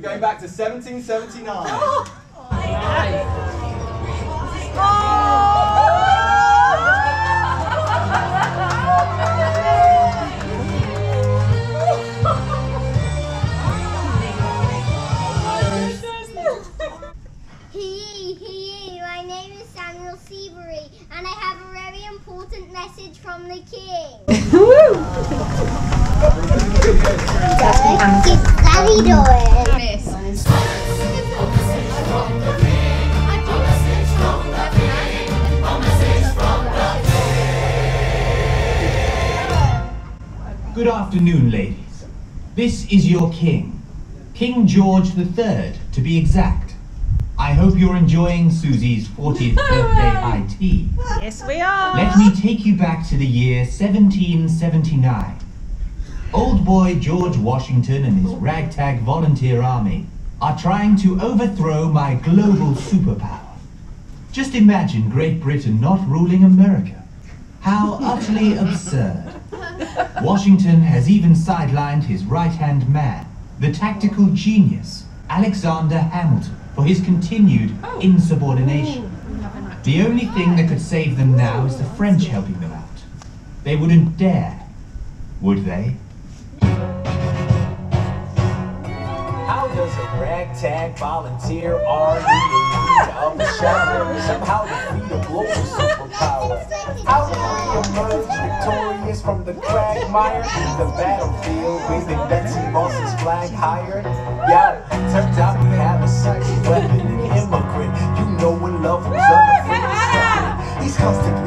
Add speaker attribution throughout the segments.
Speaker 1: We're going back to 1779.
Speaker 2: Hee hee, my name is Samuel Seabury, and I have a very important message from the king. What's Daddy doing?
Speaker 3: Good afternoon, ladies. This is your king, King George III, to be exact. I hope you're enjoying Susie's 40th birthday high tea. Yes, we are. Let me take you back to the year 1779. Old boy George Washington and his ragtag volunteer army are trying to overthrow my global superpower. Just imagine Great Britain not ruling America. How utterly absurd. Washington has even sidelined his right-hand man, the tactical genius, Alexander Hamilton, for his continued oh. insubordination. The only thing that could save them now is the French helping them out. They wouldn't dare, would they?
Speaker 4: How does a ragtag volunteer army in need of a shower somehow quagmire? The battlefield waving Betsy Moss's flag higher? Yeah, turns out we have a secret weapon, an immigrant. You know when love was unafraid.
Speaker 5: He's constantly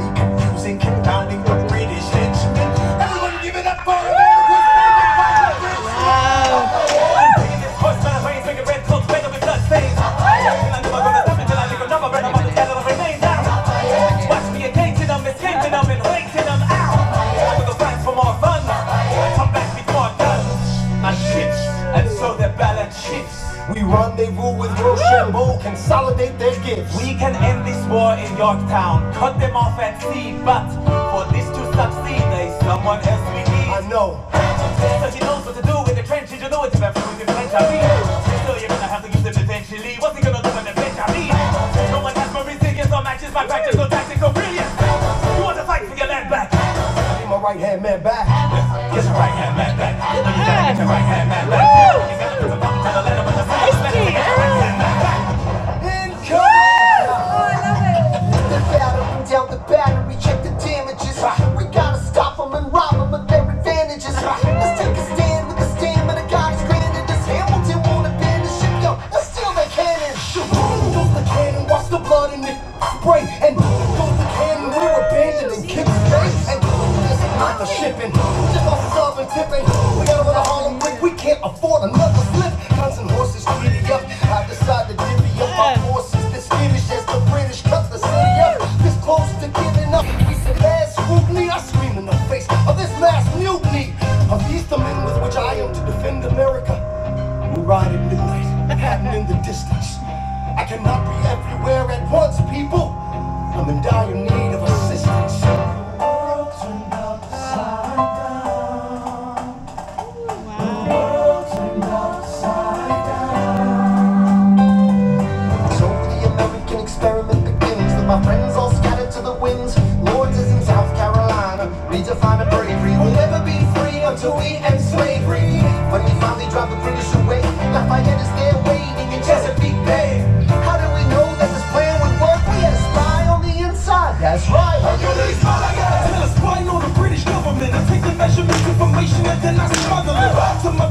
Speaker 6: We
Speaker 5: rendezvous with
Speaker 6: Rochambeau, consolidate
Speaker 5: their gifts.
Speaker 7: We can end this war in Yorktown, cut them off at sea, but for this to succeed, there's someone else we need. I
Speaker 6: know.
Speaker 7: So he knows what to do with the trenches, you know it's about with the French I mean. So you're gonna have to use them eventually. What's he gonna do when the French I mean? No one has more resilience or matches my practical tactical brilliance. You want to fight for your land back? Get
Speaker 6: my right hand
Speaker 5: man back.
Speaker 7: Get your right hand man back. No, you gotta get your right hand man back.
Speaker 6: Afford another slip. Guns and horses, giddy up. I decide to divvy
Speaker 5: up my
Speaker 6: forces. This
Speaker 5: skittish as the
Speaker 6: British
Speaker 5: cut the city
Speaker 6: up.
Speaker 5: This
Speaker 6: close to giving up.
Speaker 5: We said
Speaker 6: last scrutiny. I scream in the face of this mass mutiny. Are these the men with which I am
Speaker 5: to
Speaker 6: defend America? We ride at
Speaker 5: midnight,
Speaker 6: hiding in the distance. I cannot be
Speaker 5: everywhere
Speaker 6: at once, people. I'm in dire
Speaker 5: need of Dewey and slavery. When we finally drive the British away, Lafayette is there waiting in Chesapeake Bay. How did we know that this plan would work? We had a spy on the inside, that's right.
Speaker 8: Hercules Malaga! Tell a spy on the British government. I take the measurements, information, and then I smuggle it. To my